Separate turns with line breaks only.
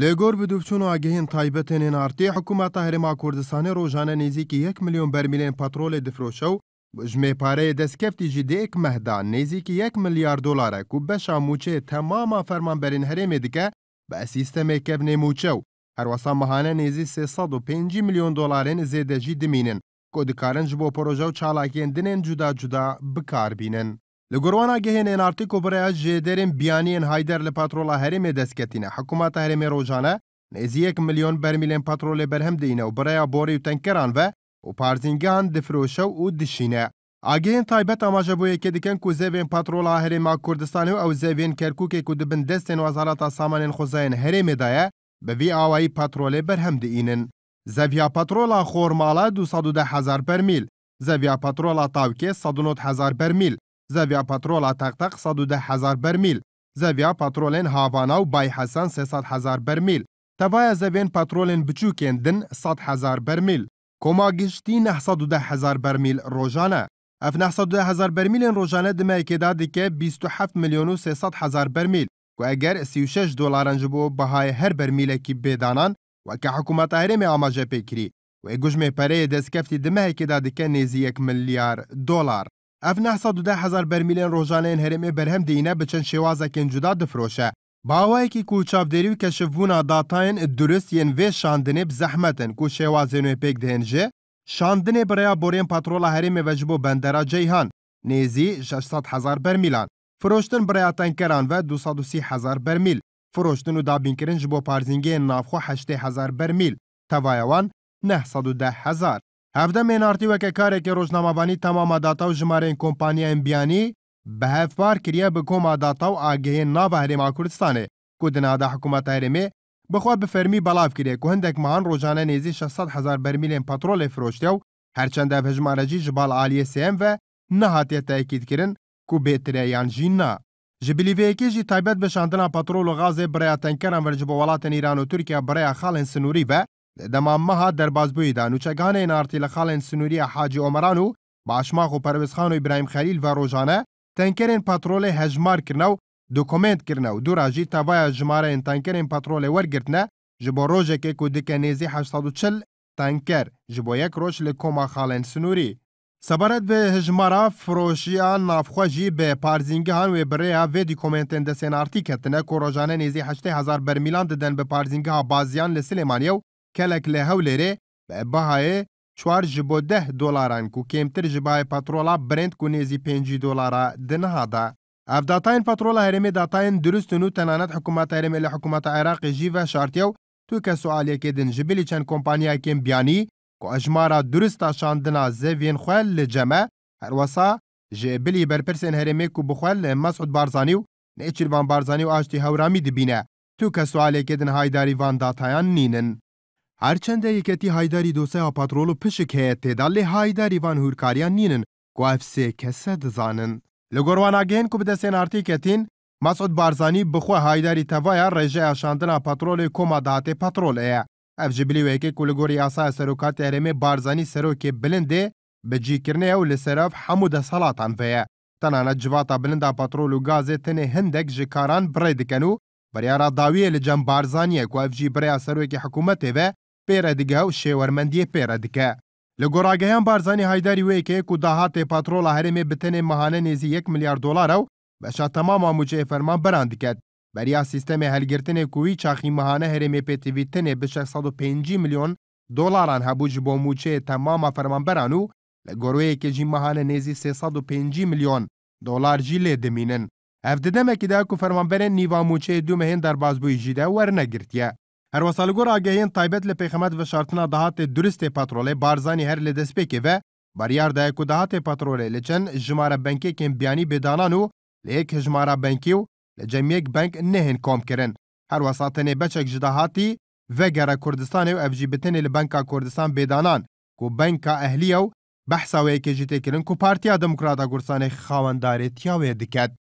لگور بدوفچون آگهین تایبتنین ارتی حکومت هرما کردستان روزانه نزیک یک میلیون برمیل پترول دفروشو جمع پاره دستکفتی جی دیک مهدا نزیک یک میلیارد دلار کو بشا موچه تماما فرمانبرین هرم دکه به سیستم کبن موچو هر وسا ماهانه نزی 305 میلیون دلارین زیده جی دمینن کو دکارن جبو پروژه و چالاکین دنین جدا جدا بکار بینن. Li gorwana gehên Artiko biraya ji derên biyaniyên Hayder li patrola herêmê destketîne. Hikûmeta herêmê rojane nêziyek milyon bermîlên patrolê berhem dîne û biraya borê û tenkeran ve û parzîngehan difroşe û dişîne. Agehên taybet amaje bû yekê dikin ku zevên patrola herêma Kurdistanê û ew zevên Kerkûkê ku dibin destên wezarata samanên xwezayên herêmê daye bi vî awayî patrolê berhem diînin. Zeviya patrola xormala 210 hezar bermîl, zeviya patrola tawkê 109 hezar bermîl, زەویا پەترۆڵا تەقتەق 110هزار بەرمیل زەویا پەترۆلێن هاوانا و بای حەسەن 300هزار بەرمیل تەواە زەوێن پەترۆلێن بچووکێن دن 100هزار بەرمیل کۆما گشتی 910هزار بەرمیل ڕۆژانە ئەف 910هزار بەرمیلێن ڕۆژانە دمەیەکێدا دیکە 27 میلیۆن و 300هزار بەرمیل و ئەگەر 36 دلاران ji bo bihayê her bermîlekî bêdanan weke hikûmeta Herêmê amaje pêkirî wê gujmê pereyê destkeftî di mehekê da dike nêzî yek milyar dolar. ئەف 1970 بەرمیلێن ڕۆژانەیەن هەرێمێ بەرهەم دەینە بە چەند شێوازەکەن جودا دەفرۆشە باوایەکی کو چاودێری و کەشفبوونا داتایەن دروست یەن وێ شاندنێ بزەحمەتن کو شێوازێنێ پێک دێنژێ شاندنێ بڕیا بۆرێن پاترۆلا هەرێمێ بەژ بۆ بەندەرا جەیهان نێزی 600هزار بەرمیلان فرۆشتن بڕیا تەنکەران بە 230هزار بەرمیل فرۆشتن و دابینکردن ji بۆ پارزینگەیە نافخۆ 8هزار بەرمیل تەوایەوان 910هزار هفته مینارتی وکه کاری که روزنامه‌بانی تمام داتا و جمارین کمپانیا بیانی به هفار کریه به کما داتا و آگهی ناو هرما کردستانه که دنادا حکومت هرمه بخواد به فرمی بلاف کریه که هندک مهان روزانه نیزی 600 هزار برمیل پترول فروشته و هرچند اف هجمارجی جبال عالی سیم و نهاتیه تأکید کرن که بهتره یان جین نه. جبلیوی کې چې تایبت بشاندنه پټرول او غاز برای تنکران ورج په ولاتن ایران او ترکیه برای خالن سنوري به دمامها درباز بوی دانوچگان انارتی لخالن سنوری حاجی عمرانو باشماخ و پرویزخان و ابراهیم خلیل و روزانه تنکرین پترول هجمار کرنو دوکومنت کرنو دو راجی تاوای جماره تنکرین پترول ورگرتنه جبو روژه که دکه نیزی 840 تنکر جبو یک روش لکوما خالن سنوری. سبارت به هجمارا فروشیان نافخوشی به پارزینگهان و بریا و دی کومنتن دسین آرتی کتنه که روژانه نیزی 8000 برمیلان ددن به پارزینگه بازیان لسلیمانیو کلک له هولره به بهای چوار جبو ده دولاران کو کمتر جبای پترولا برند کو نیزی پینجی دولارا دنها دا. اف داتاین پترولا هرم داتاین درست نو تنانت حکومت هرم الی حکومت عراق جی و شارتیو تو که سوالی که دن جبیلی چند کمپانیا کم بیانی کو اجمارا درست آشاندنا زوین خوال لجمع هر وسا جبیلی برپرسن هرمه کو بخوال مسعود بارزانیو نیچیر وان بارزانیو آشتی هورامی دبینه تو که سوالی که دن های داری وان داتاین نینن. هەرچەندە یکتی هایداری دوسه ها پاترولو پشک هەیە تێدا لێ هایداریوان هورکاریان نینن گو دزانن. لگروان اگین که بده سین ارتی کتین مسعود بارزانی بخوا هایداری تەواە ڕێژە ئاشاندنا پاترۆلی کۆماداتێ پاترۆلەیە ئەف جبلی وەیەکێک و لە گۆری ئاسا سەرۆکات ئەرێمێ بارزانانی سەرۆکێ بلندێ بەجیکردنەیە و لە سەرف هەموو دەسەڵاتان بەیە تەنانە جواتا بلندا پاترۆل و گازێ تنێ هەندێک ji کاران بڕێ دکەن و بەریارا داویە لە جەم بارزانانیە کوFG برەیە حکومته حکوومەتێ پێرە دیگە و شێوەرمەندیە پێرە دکە لە گۆڕاگەیان بارزانانی هایداری وەیەکەیە و داهاتێ پاترۆلە هەرێمێ بتنێ مەهانە نێزی 1 میلیارد دلارە و بەشا تەمام ئاموجێ فەرمان بەران دکات بەریا سیستەمی هەلگرتنێ کوی چاخی مەهانە هەرێمێ پێتیوی تنێ ب 650 میلیۆن دلاران هەبوو ji بۆ موچەیە تەمامە فەرمانبەران و لە گۆڕوەیەکێژی مەهانە نێزی 350 میلیۆن دلار جی لێ دمینن هەفتدەمێکیدا و فەرمانبەرێن نیواموچەیە دومەهێن دەرباز بووی ژیدا وەرنەگرتیە Hervasalgor agehiyên taybet li pêxemet veşartina dahatê duristê patrolê Barzanî her li destpêkê ve baryar daye ku dahatê patrolê li çend jimara benkekên biyanî bêdanan û li yek jimara benkî û li cemiyek bank nehên kom kirin. Her wesatinê beçek ji dahatî vegera Kurdistanê û ev jî bitinê li Banka Kurdistan bêdanan ku Banka Ehliye û behsa wê yekê jî tê kirin ku Partiya Demokrata Kurdistanê xawendarê tiya wê diket.